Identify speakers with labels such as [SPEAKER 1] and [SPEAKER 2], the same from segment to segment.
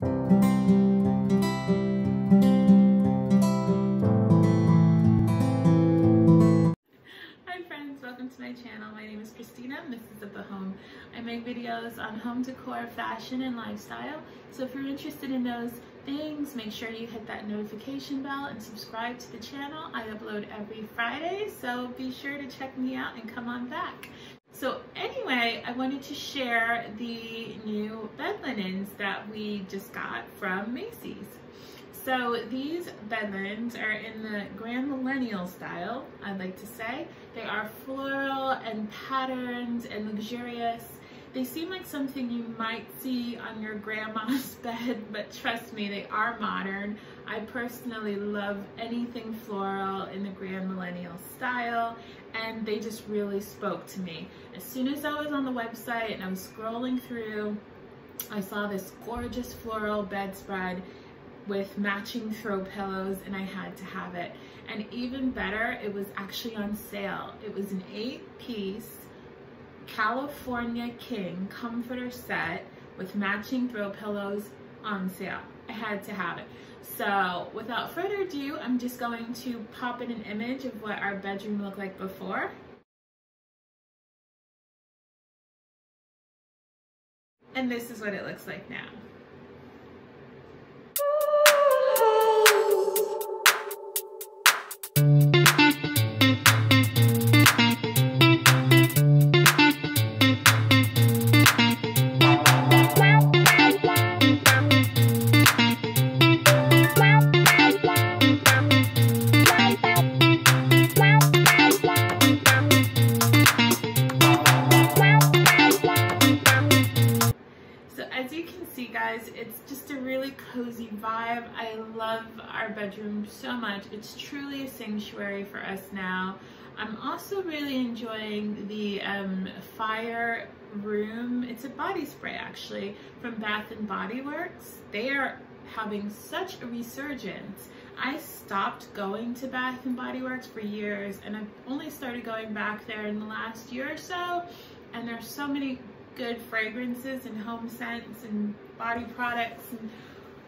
[SPEAKER 1] Hi friends, welcome to my channel. My name is Christina and this is The Home. I make videos on home decor, fashion, and lifestyle. So if you're interested in those things, make sure you hit that notification bell and subscribe to the channel. I upload every Friday, so be sure to check me out and come on back. So anyway, I wanted to share the new bed linens that we just got from Macy's. So these bed linens are in the grand millennial style, I'd like to say. They are floral and patterned and luxurious. They seem like something you might see on your grandma's bed, but trust me, they are modern. I personally love anything floral in the grand millennial style, and they just really spoke to me. As soon as I was on the website and I was scrolling through, I saw this gorgeous floral bedspread with matching throw pillows and I had to have it. And even better, it was actually on sale. It was an eight piece California King comforter set with matching throw pillows on sale. I had to have it. So without further ado, I'm just going to pop in an image of what our bedroom looked like before. And this is what it looks like now. Guys. It's just a really cozy vibe. I love our bedroom so much. It's truly a sanctuary for us now. I'm also really enjoying the um, Fire Room. It's a body spray actually from Bath and Body Works. They are having such a resurgence. I stopped going to Bath and Body Works for years and I've only started going back there in the last year or so and there's so many good fragrances and home scents and body products. And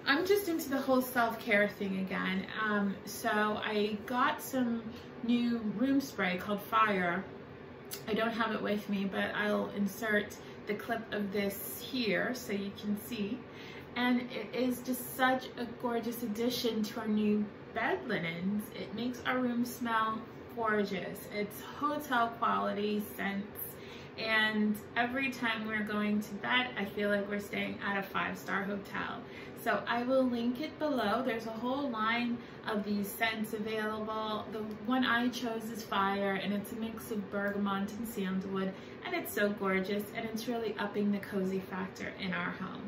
[SPEAKER 1] I'm just into the whole self-care thing again. Um, so I got some new room spray called Fire. I don't have it with me, but I'll insert the clip of this here so you can see. And it is just such a gorgeous addition to our new bed linens. It makes our room smell gorgeous. It's hotel quality scents and every time we're going to bed, I feel like we're staying at a five-star hotel. So I will link it below. There's a whole line of these scents available. The one I chose is Fire, and it's a mix of bergamot and sandalwood, and it's so gorgeous, and it's really upping the cozy factor in our home.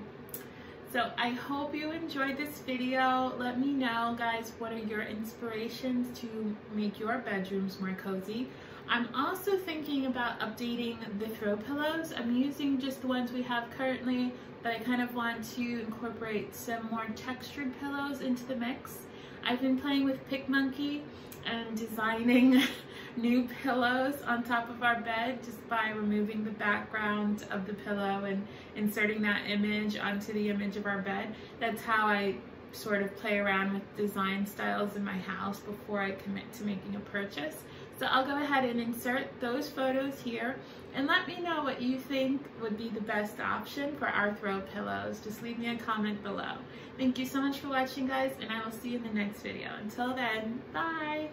[SPEAKER 1] So I hope you enjoyed this video. Let me know, guys, what are your inspirations to make your bedrooms more cozy? I'm also thinking about updating the throw pillows. I'm using just the ones we have currently, but I kind of want to incorporate some more textured pillows into the mix. I've been playing with PicMonkey and designing new pillows on top of our bed just by removing the background of the pillow and inserting that image onto the image of our bed. That's how I sort of play around with design styles in my house before I commit to making a purchase. So I'll go ahead and insert those photos here and let me know what you think would be the best option for our throw pillows. Just leave me a comment below. Thank you so much for watching guys and I will see you in the next video. Until then, bye!